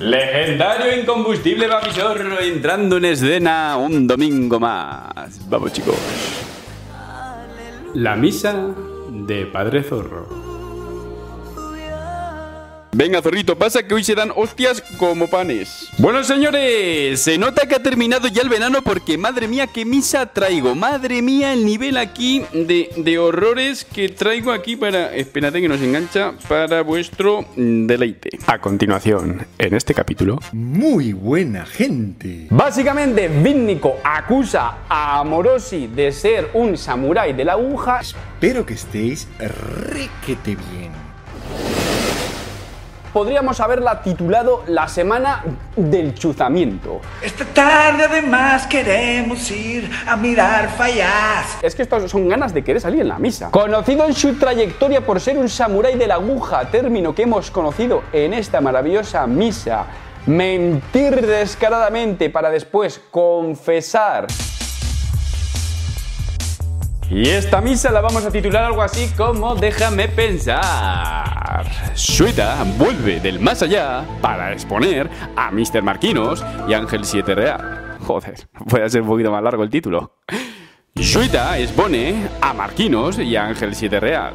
Legendario incombustible Babisorro entrando en escena un domingo más. Vamos chicos. La misa de Padre Zorro. Venga, zorrito, pasa que hoy se dan hostias como panes. Bueno, señores, se nota que ha terminado ya el verano porque, madre mía, qué misa traigo. Madre mía, el nivel aquí de, de horrores que traigo aquí para... Espérate que nos engancha para vuestro deleite. A continuación, en este capítulo... Muy buena gente. Básicamente, Vínnico acusa a Amorosi de ser un samurái de la aguja. Espero que estéis requete bien podríamos haberla titulado La semana del chuzamiento. Esta tarde además queremos ir a mirar fallas. Es que estas son ganas de querer salir en la misa. Conocido en su trayectoria por ser un samurái de la aguja, término que hemos conocido en esta maravillosa misa, mentir descaradamente para después confesar y esta misa la vamos a titular algo así como Déjame pensar. Sueta vuelve del más allá para exponer a Mr. Marquinos y Ángel 7 Real. Joder, puede ser un poquito más largo el título. Sueta expone a Marquinos y Ángel 7 Real.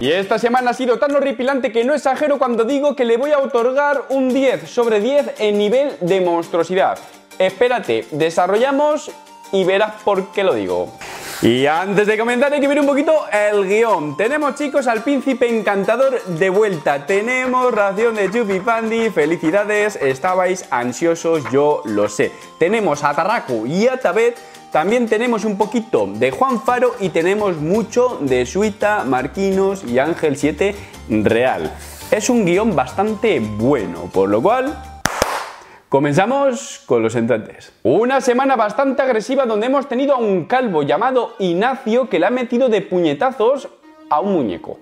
Y esta semana ha sido tan horripilante que no exagero cuando digo que le voy a otorgar un 10 sobre 10 en nivel de monstruosidad. Espérate, desarrollamos y verás por qué lo digo. Y antes de comentar hay que ver un poquito el guion. Tenemos chicos al príncipe encantador de vuelta. Tenemos ración de Chupi Pandi. Felicidades, estabais ansiosos, yo lo sé. Tenemos a Tarraco y a Tabet. También tenemos un poquito de Juan Faro y tenemos mucho de Suita, Marquinos y Ángel 7 Real. Es un guion bastante bueno, por lo cual Comenzamos con los entrantes. Una semana bastante agresiva donde hemos tenido a un calvo llamado Ignacio que le ha metido de puñetazos a un muñeco.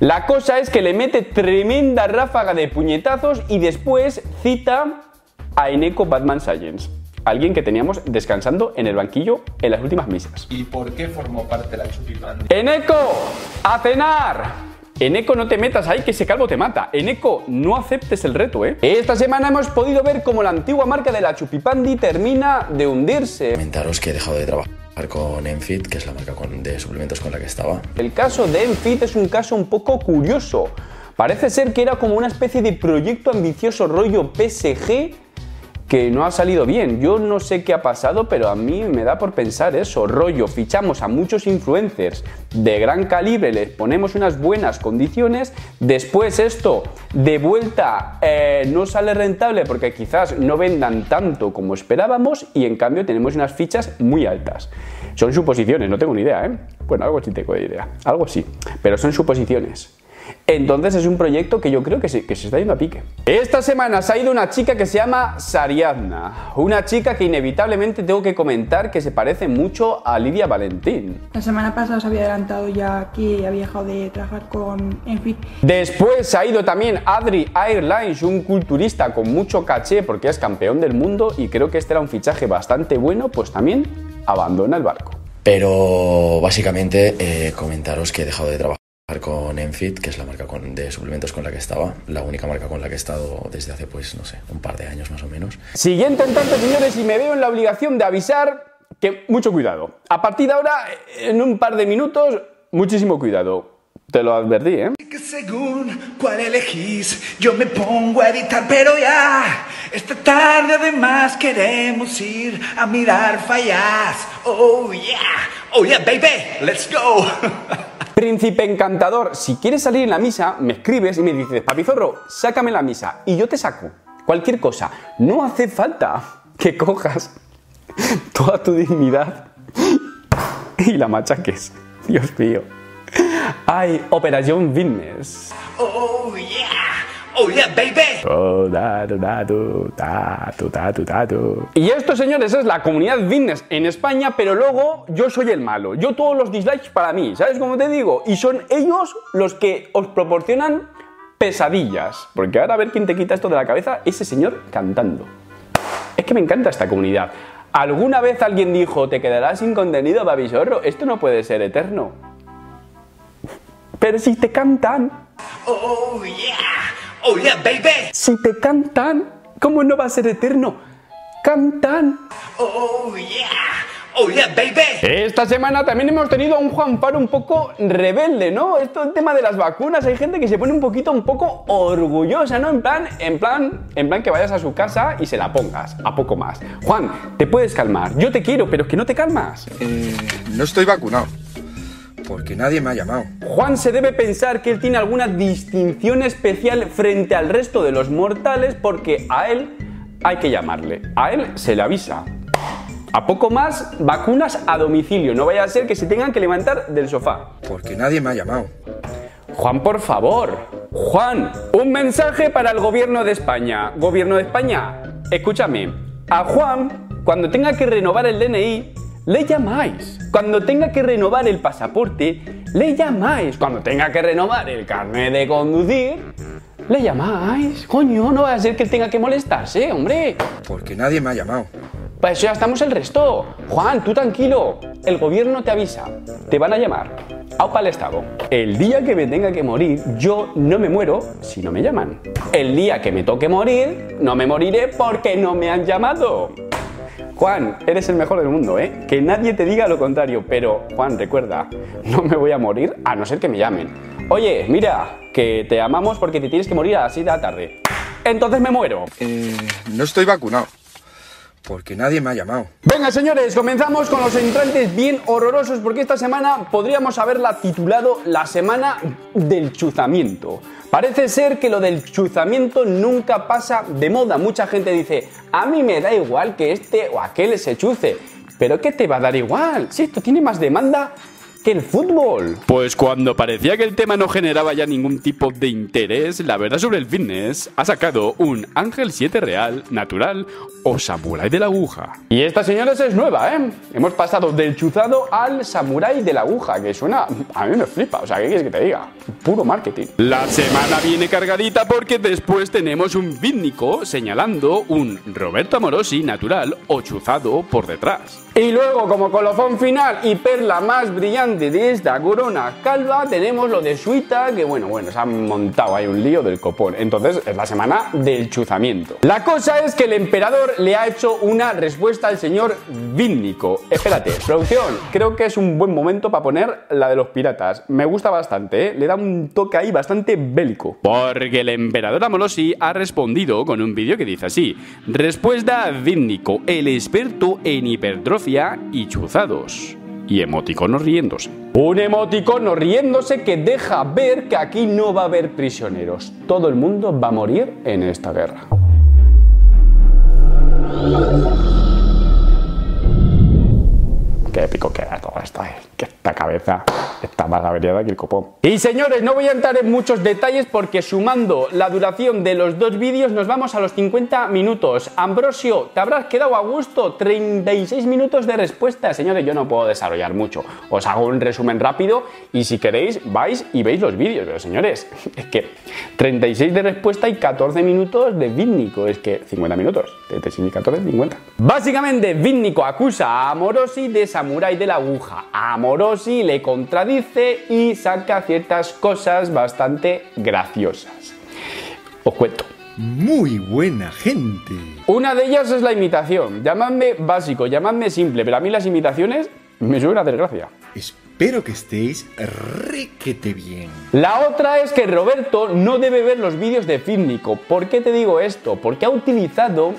La cosa es que le mete tremenda ráfaga de puñetazos y después cita a Eneco Batman Science alguien que teníamos descansando en el banquillo en las últimas misas. ¿Y por qué formó parte de la Chupipandi? ¡Eneco! ¡A cenar! Eneco, no te metas ahí que ese calvo te mata. Eneco, no aceptes el reto, ¿eh? Esta semana hemos podido ver cómo la antigua marca de la Chupipandi termina de hundirse. Comentaros que he dejado de trabajar con Enfit, que es la marca de suplementos con la que estaba. El caso de Enfit es un caso un poco curioso. Parece ser que era como una especie de proyecto ambicioso rollo PSG que no ha salido bien. Yo no sé qué ha pasado, pero a mí me da por pensar eso. Rollo, fichamos a muchos influencers de gran calibre, les ponemos unas buenas condiciones, después esto de vuelta eh, no sale rentable porque quizás no vendan tanto como esperábamos y en cambio tenemos unas fichas muy altas. Son suposiciones, no tengo ni idea, ¿eh? Bueno, algo sí tengo idea, algo sí, pero son suposiciones. Entonces es un proyecto que yo creo que se, que se está yendo a pique. Esta semana se ha ido una chica que se llama Sariadna, una chica que inevitablemente tengo que comentar que se parece mucho a Lidia Valentín. La semana pasada se había adelantado ya que había dejado de trabajar con Enfit. Después se ha ido también Adri Airlines, un culturista con mucho caché porque es campeón del mundo y creo que este era un fichaje bastante bueno, pues también abandona el barco. Pero básicamente eh, comentaros que he dejado de trabajar con Enfit, que es la marca de suplementos con la que estaba, la única marca con la que he estado desde hace, pues, no sé, un par de años más o menos. Siguiente en tanto, señores, y me veo en la obligación de avisar que mucho cuidado. A partir de ahora, en un par de minutos, muchísimo cuidado. Te lo advertí, ¿eh? Que según cuál elegís, yo me pongo a editar, pero ya, esta tarde además queremos ir a mirar fallas. Oh yeah, oh yeah, baby, let's go. Príncipe encantador, si quieres salir en la misa, me escribes y me dices, papizorro, sácame la misa y yo te saco. Cualquier cosa. No hace falta que cojas toda tu dignidad y la machaques. Dios mío. Ay, Operación Fitness. Oh, yeah. Oh yeah, baby. Y esto, señores, es la comunidad fitness en España, pero luego yo soy el malo. Yo todos los dislikes para mí, ¿sabes cómo te digo? Y son ellos los que os proporcionan pesadillas. Porque ahora a ver quién te quita esto de la cabeza, ese señor cantando. Es que me encanta esta comunidad. ¿Alguna vez alguien dijo, te quedarás sin contenido, babisorro? Esto no puede ser eterno. Pero si te cantan, Oh yeah, oh yeah, baby. si te cantan, ¿cómo no va a ser eterno? Cantan. Oh yeah, oh yeah, baby. Esta semana también hemos tenido a un Juan Faro un poco rebelde, ¿no? Esto el tema de las vacunas, hay gente que se pone un poquito, un poco orgullosa, ¿no? En plan, en plan, en plan que vayas a su casa y se la pongas, a poco más. Juan, te puedes calmar. Yo te quiero, pero es que no te calmas. Eh, no estoy vacunado. Porque nadie me ha llamado. Juan se debe pensar que él tiene alguna distinción especial frente al resto de los mortales porque a él hay que llamarle. A él se le avisa. A poco más, vacunas a domicilio. No vaya a ser que se tengan que levantar del sofá. Porque nadie me ha llamado. Juan, por favor. Juan, un mensaje para el gobierno de España. Gobierno de España, escúchame. A Juan, cuando tenga que renovar el DNI, le llamáis. Cuando tenga que renovar el pasaporte, le llamáis. Cuando tenga que renovar el carnet de conducir, le llamáis. Coño, no va a ser que tenga que molestarse, hombre. Porque nadie me ha llamado. Para eso ya estamos el resto. Juan, tú tranquilo. El gobierno te avisa. Te van a llamar. Aupa al Estado. El día que me tenga que morir, yo no me muero si no me llaman. El día que me toque morir, no me moriré porque no me han llamado. Juan, eres el mejor del mundo, ¿eh? Que nadie te diga lo contrario, pero Juan, recuerda, no me voy a morir a no ser que me llamen. Oye, mira, que te amamos porque te tienes que morir a las 6 de la tarde. Entonces me muero. Eh, no estoy vacunado. Porque nadie me ha llamado. Venga, señores, comenzamos con los entrantes bien horrorosos porque esta semana podríamos haberla titulado la semana del chuzamiento. Parece ser que lo del chuzamiento nunca pasa de moda. Mucha gente dice, a mí me da igual que este o aquel se chuce. Pero ¿qué te va a dar igual? Si esto tiene más demanda que el fútbol. Pues cuando parecía que el tema no generaba ya ningún tipo de interés, la verdad sobre el fitness ha sacado un Ángel 7 real, natural o samurái de la aguja. Y esta señora es nueva, ¿eh? Hemos pasado del chuzado al samurái de la aguja, que suena... A mí me flipa, o sea, ¿qué quieres que te diga? Puro marketing. La semana viene cargadita porque después tenemos un vítnico señalando un Roberto Amorosi natural o chuzado por detrás. Y luego, como colofón final y perla más brillante de esta corona calva, tenemos lo de Suita, que bueno, bueno, se han montado ahí un lío del copón. Entonces, es la semana del chuzamiento. La cosa es que el emperador le ha hecho una respuesta al señor Vítnico. Espérate, producción, creo que es un buen momento para poner la de los piratas. Me gusta bastante, ¿eh? Le da un toque ahí bastante bélico. Porque el emperador Amolosi ha respondido con un vídeo que dice así: Respuesta a el experto en hipertrofia y chuzados. Y emoticono riéndose. Un emoticono riéndose que deja ver que aquí no va a haber prisioneros. Todo el mundo va a morir en esta guerra. Qué épico queda todo esto, eh. Que esta cabeza está más averiada que el copón. Y señores, no voy a entrar en muchos detalles porque sumando la duración de los dos vídeos nos vamos a los 50 minutos. Ambrosio, te habrás quedado a gusto, 36 minutos de respuesta. Señores, yo no puedo desarrollar mucho. Os hago un resumen rápido y si queréis vais y veis los vídeos. Pero señores, es que 36 de respuesta y 14 minutos de Vítnico. Es que 50 minutos. 36 y 14, 50. Básicamente, Vítnico acusa a Amorosi de samurái de la aguja. Amorosi le contradice y saca ciertas cosas bastante graciosas. Os cuento. Muy buena gente. Una de ellas es la imitación. Llamadme básico, llamadme simple, pero a mí las imitaciones me suelen hacer gracia. Espero que estéis requete bien. La otra es que Roberto no debe ver los vídeos de Fitnico. ¿Por qué te digo esto? Porque ha utilizado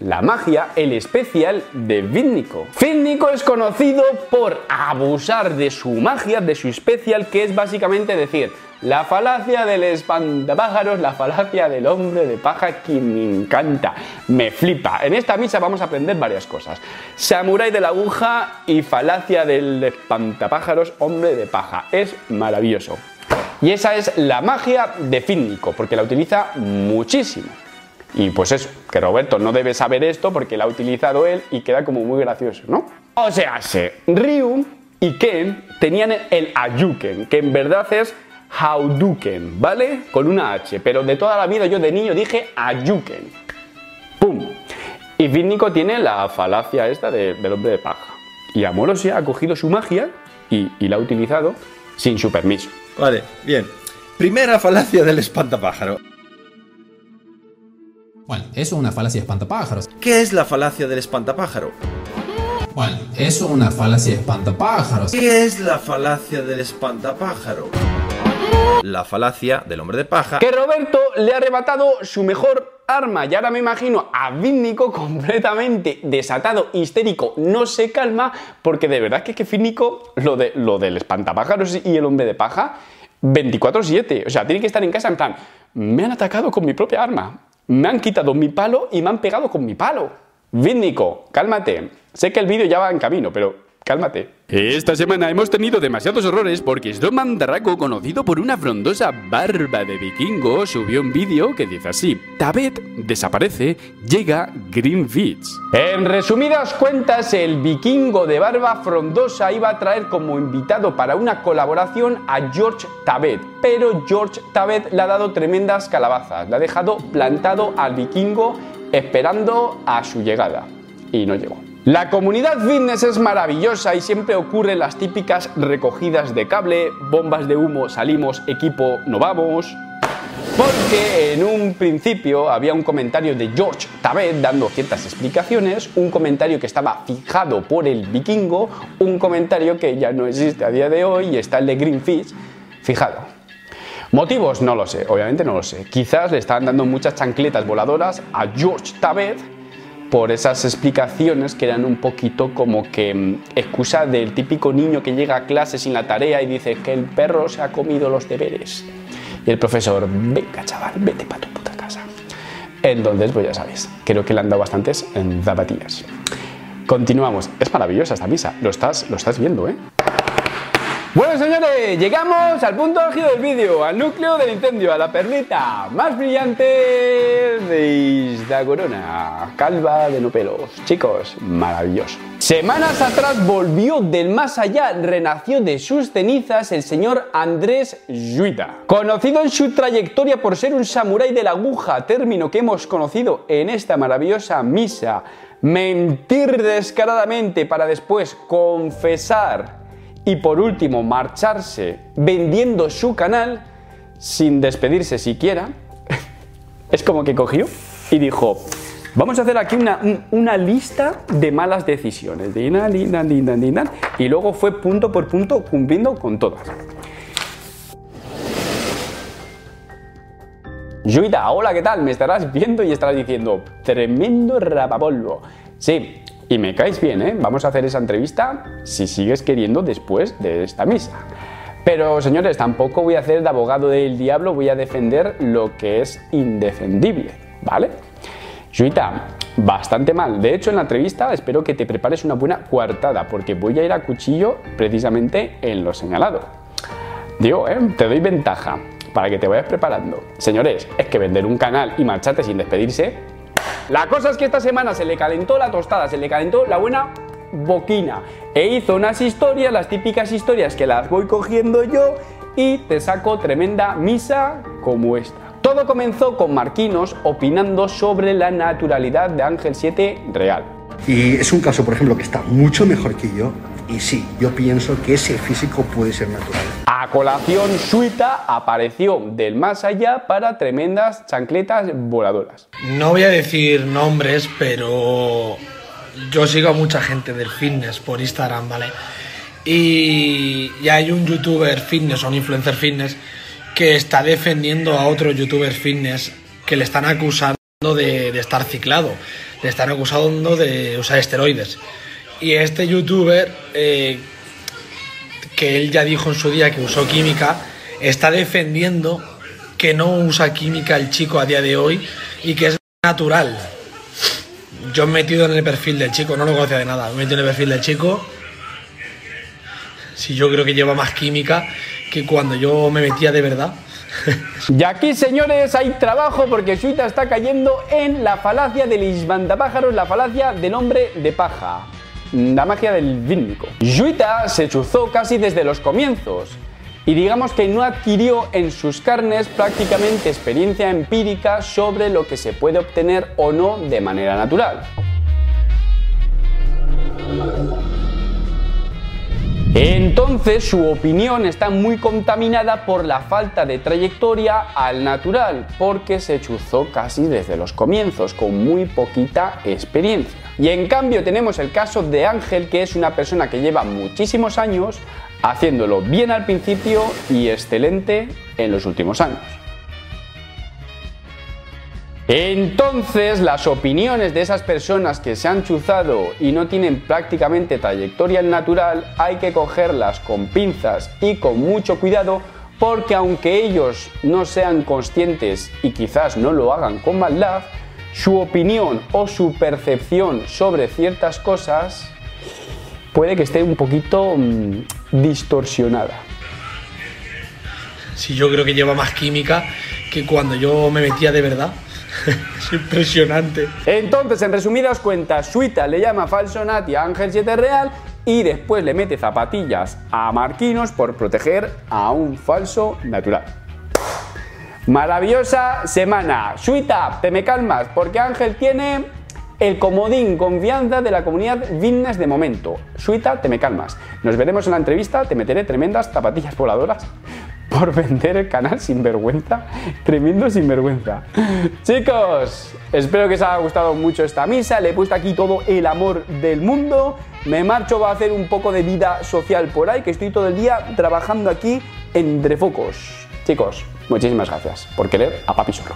la magia, el especial de Vítnico. Vítnico es conocido por abusar de su magia, de su especial, que es básicamente decir, la falacia del espantapájaros, la falacia del hombre de paja que me encanta, me flipa. En esta misa vamos a aprender varias cosas. Samurái de la aguja y falacia del espantapájaros, hombre de paja. Es maravilloso. Y esa es la magia de Vítnico, porque la utiliza muchísimo. Y pues eso, que Roberto no debe saber esto porque la ha utilizado él y queda como muy gracioso, ¿no? O sea, se Ryu y Ken tenían el Ayuken, que en verdad es Hauduken, ¿vale? Con una H, pero de toda la vida yo de niño dije Ayuken. ¡Pum! Y Vínnico tiene la falacia esta de- del hombre de paja. Y Amorosia ha cogido su magia y, y la ha utilizado sin su permiso. Vale, bien. Primera falacia del espantapájaro. Bueno, eso es una falacia espantapájaros. ¿Qué es la falacia del espantapájaro? Bueno, eso es una falacia espantapájaros. ¿Qué es la falacia del espantapájaro? La falacia del hombre de paja. Que Roberto le ha arrebatado su mejor arma. Y ahora me imagino a Vínnico completamente desatado, histérico, no se calma, porque de verdad que es que Vínnico, lo, de, lo del espantapájaros y el hombre de paja, 24-7. O sea, tiene que estar en casa en plan, me han atacado con mi propia arma. Me han quitado mi palo y me han pegado con mi palo. Vínnico, cálmate. Sé que el vídeo ya va en camino, pero cálmate. Esta semana hemos tenido demasiados horrores porque Stroman Darraco, conocido por una frondosa barba de vikingo, subió un vídeo que dice así: Tabet desaparece, llega Greenfits. En resumidas cuentas, el vikingo de barba frondosa iba a traer como invitado para una colaboración a George Tabet, pero George Tabet le ha dado tremendas calabazas, le ha dejado plantado al vikingo esperando a su llegada y no llegó. La comunidad fitness es maravillosa y siempre ocurren las típicas recogidas de cable, bombas de humo, salimos, equipo, no vamos. Porque en un principio había un comentario de George Tabet dando ciertas explicaciones, un comentario que estaba fijado por el vikingo, un comentario que ya no existe a día de hoy y está el de Greenfish fijado. Motivos no lo sé, obviamente no lo sé. Quizás le estaban dando muchas chancletas voladoras a George Tabet por esas explicaciones que eran un poquito como que mm, excusa del típico niño que llega a clase sin la tarea y dice que el perro se ha comido los deberes. Y el profesor, venga chaval, vete para tu puta casa. Entonces, pues ya sabéis, creo que le han dado bastantes en zapatillas. Continuamos. Es maravillosa esta misa. Lo estás, lo estás viendo, ¿eh? Bueno, señores, llegamos al punto álgido del vídeo, al núcleo del incendio, a la perlita más brillante de Isla Corona, calva de no pelos. Chicos, maravilloso. Semanas atrás volvió del más allá, renació de sus cenizas el señor Andrés Yuita. Conocido en su trayectoria por ser un samurái de la aguja, término que hemos conocido en esta maravillosa misa, mentir descaradamente para después confesar y por último marcharse vendiendo su canal sin despedirse siquiera, es como que cogió y dijo, vamos a hacer aquí una, un- una lista de malas decisiones, y luego fue punto por punto cumpliendo con todas. Yuita, hola, ¿qué tal? Me estarás viendo y estarás diciendo, tremendo rapapolvo. Sí, y me caes bien, ¿eh? Vamos a hacer esa entrevista si sigues queriendo después de esta misa. Pero señores, tampoco voy a hacer de abogado del diablo, voy a defender lo que es indefendible, ¿vale? Yuita, bastante mal. De hecho, en la entrevista espero que te prepares una buena coartada, porque voy a ir a cuchillo precisamente en lo señalado. Digo, ¿eh? te doy ventaja para que te vayas preparando. Señores, es que vender un canal y marcharte sin despedirse. La cosa es que esta semana se le calentó la tostada, se le calentó la buena boquina. E hizo unas historias, las típicas historias que las voy cogiendo yo y te saco tremenda misa como esta. Todo comenzó con Marquinos opinando sobre la naturalidad de Ángel 7 real. Y es un caso, por ejemplo, que está mucho mejor que yo. Y sí, yo pienso que ese físico puede ser natural. A colación, Suita apareció del más allá para tremendas chancletas voladoras. No voy a decir nombres, pero yo sigo a mucha gente del fitness por Instagram, ¿vale? Y ya hay un youtuber fitness o un influencer fitness que está defendiendo a otro youtuber fitness que le están acusando de, de estar ciclado, le están acusando de usar esteroides. Y este youtuber, eh, que él ya dijo en su día que usó química, está defendiendo que no usa química el chico a día de hoy y que es natural. Yo he metido en el perfil del chico, no lo conocía de nada, he metido en el perfil del chico. Si yo creo que lleva más química que cuando yo me metía de verdad. Y aquí, señores, hay trabajo porque Suita está cayendo en la falacia del isbandapájaros, la falacia del hombre de paja. La magia del vínnico. Yuita se chuzó casi desde los comienzos. y digamos que no adquirió en sus carnes prácticamente experiencia empírica sobre lo que se puede obtener o no de manera natural. Entonces su opinión está muy contaminada por la falta de trayectoria al natural, porque se chuzó casi desde los comienzos, con muy poquita experiencia. Y en cambio tenemos el caso de Ángel, que es una persona que lleva muchísimos años haciéndolo bien al principio y excelente en los últimos años. Entonces, las opiniones de esas personas que se han chuzado y no tienen prácticamente trayectoria natural, hay que cogerlas con pinzas y con mucho cuidado porque aunque ellos no sean conscientes y quizás no lo hagan con maldad, su opinión o su percepción sobre ciertas cosas puede que esté un poquito mm, distorsionada. Sí, yo creo que lleva más química que cuando yo me metía de verdad. es impresionante. Entonces, en resumidas cuentas, Suita le llama falso Nati a Ángel 7 Real y después le mete zapatillas a Marquinos por proteger a un falso natural. Maravillosa semana. Suita, te me calmas porque Ángel tiene el comodín confianza de la comunidad fitness de momento. Suita, te me calmas. Nos veremos en la entrevista, te meteré tremendas zapatillas voladoras por vender el canal sin vergüenza. Tremendo sinvergüenza. Chicos, espero que os haya gustado mucho esta misa. Le he puesto aquí todo el amor del mundo. Me marcho, va a hacer un poco de vida social por ahí, que estoy todo el día trabajando aquí entre focos. Chicos, muchísimas gracias por querer a Papi Zorro.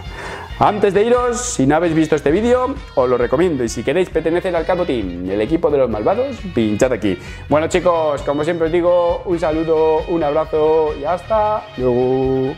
Antes de iros, si no habéis visto este vídeo, os lo recomiendo. Y si queréis pertenecer al Team, el equipo de los malvados, pinchad aquí. Bueno chicos, como siempre os digo, un saludo, un abrazo y hasta luego.